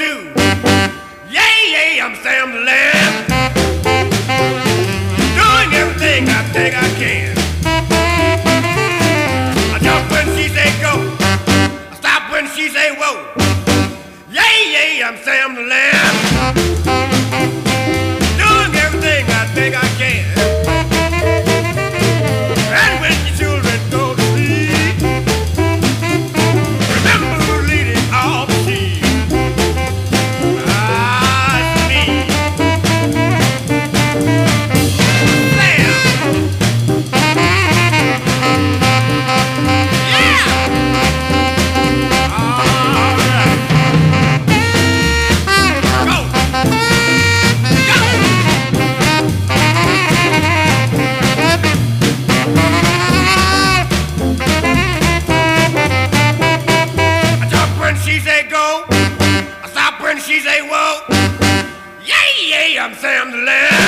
too. Yay, yay, I'm Sam the Lamb. Doing everything I think I can. I jump when she say go. I stop when she say whoa. Yay, yay, I'm Sam the Lamb. Say whoa. Yay, yay, I'm Sam the Lamb.